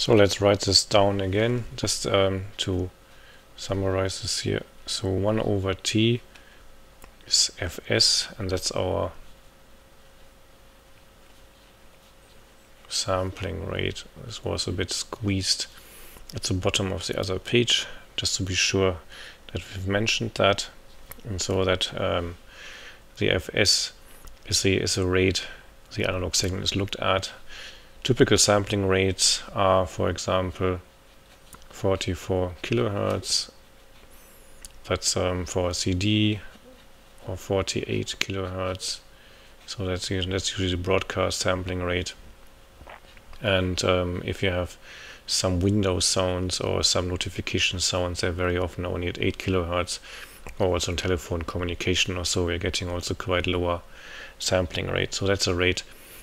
So let's write this down again, just um, to summarize this here. So 1 over t is fs, and that's our sampling rate. This was a bit squeezed at the bottom of the other page, just to be sure that we've mentioned that, and so that um, the fs is the is a rate the analog signal is looked at. Typical sampling rates are, for example, 44 kilohertz. That's um, for a CD, or 48 kilohertz. So that's that's usually the broadcast sampling rate. And um, if you have some window sounds or some notification sounds, they're very often only at 8 kilohertz. Or also on telephone communication or so, we're getting also quite lower sampling rate. So that's a rate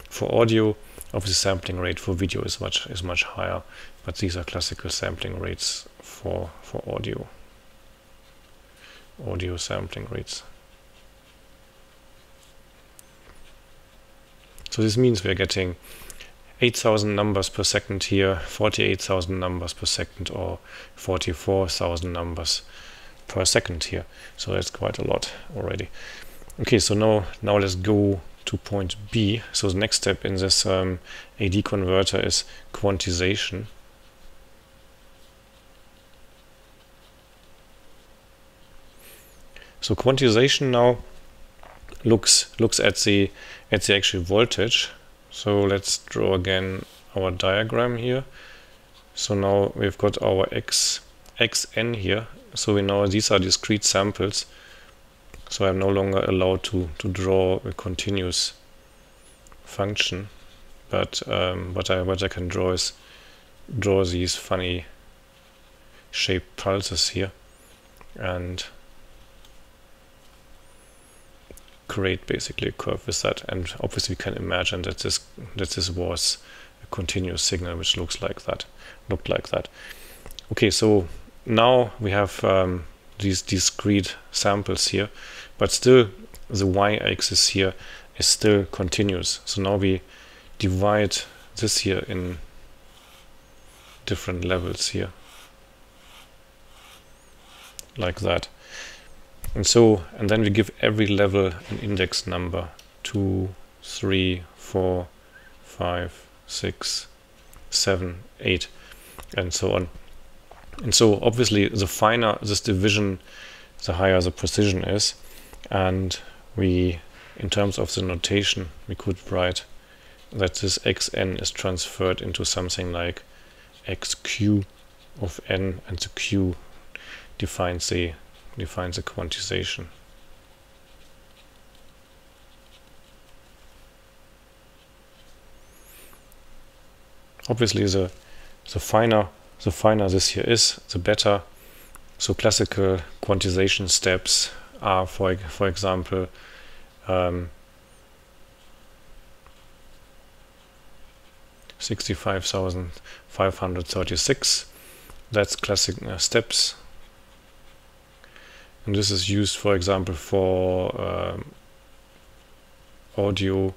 for audio. Obviously, sampling rate for video is much is much higher, but these are classical sampling rates for for audio. Audio sampling rates. So this means we're getting 8,000 numbers per second here, 48,000 numbers per second, or 44,000 numbers per second here. So that's quite a lot already. Okay, so now now let's go to point B. So the next step in this um, AD converter is quantization. So quantization now looks looks at the at the actual voltage. So let's draw again our diagram here. So now we've got our x xn here. So we know these are discrete samples. So I'm no longer allowed to to draw a continuous function, but um, what I what I can draw is draw these funny shaped pulses here and create basically a curve with that. And obviously we can imagine that this that this was a continuous signal which looks like that looked like that. Okay so now we have um, these discrete samples here but still the y-axis here is still continuous so now we divide this here in different levels here like that and so, and then we give every level an index number. Two, three, four, five, six, seven, eight, and so on. And so obviously the finer this division, the higher the precision is. And we, in terms of the notation, we could write that this xn is transferred into something like xq of n and the q defines the defines a quantization. Obviously, the the finer the finer this here is, the better. So classical quantization steps are, for for example, um, 65,536. That's classic uh, steps and this is used, for example, for um, audio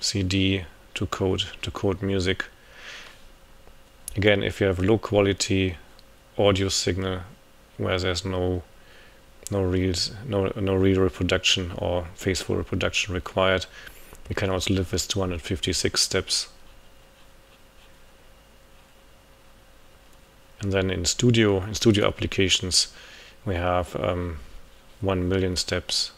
CD to code to code music. Again, if you have low quality audio signal where there's no no real no no real reproduction or faithful reproduction required, you can also live with 256 steps. And then in studio in studio applications, we have um, 1 million steps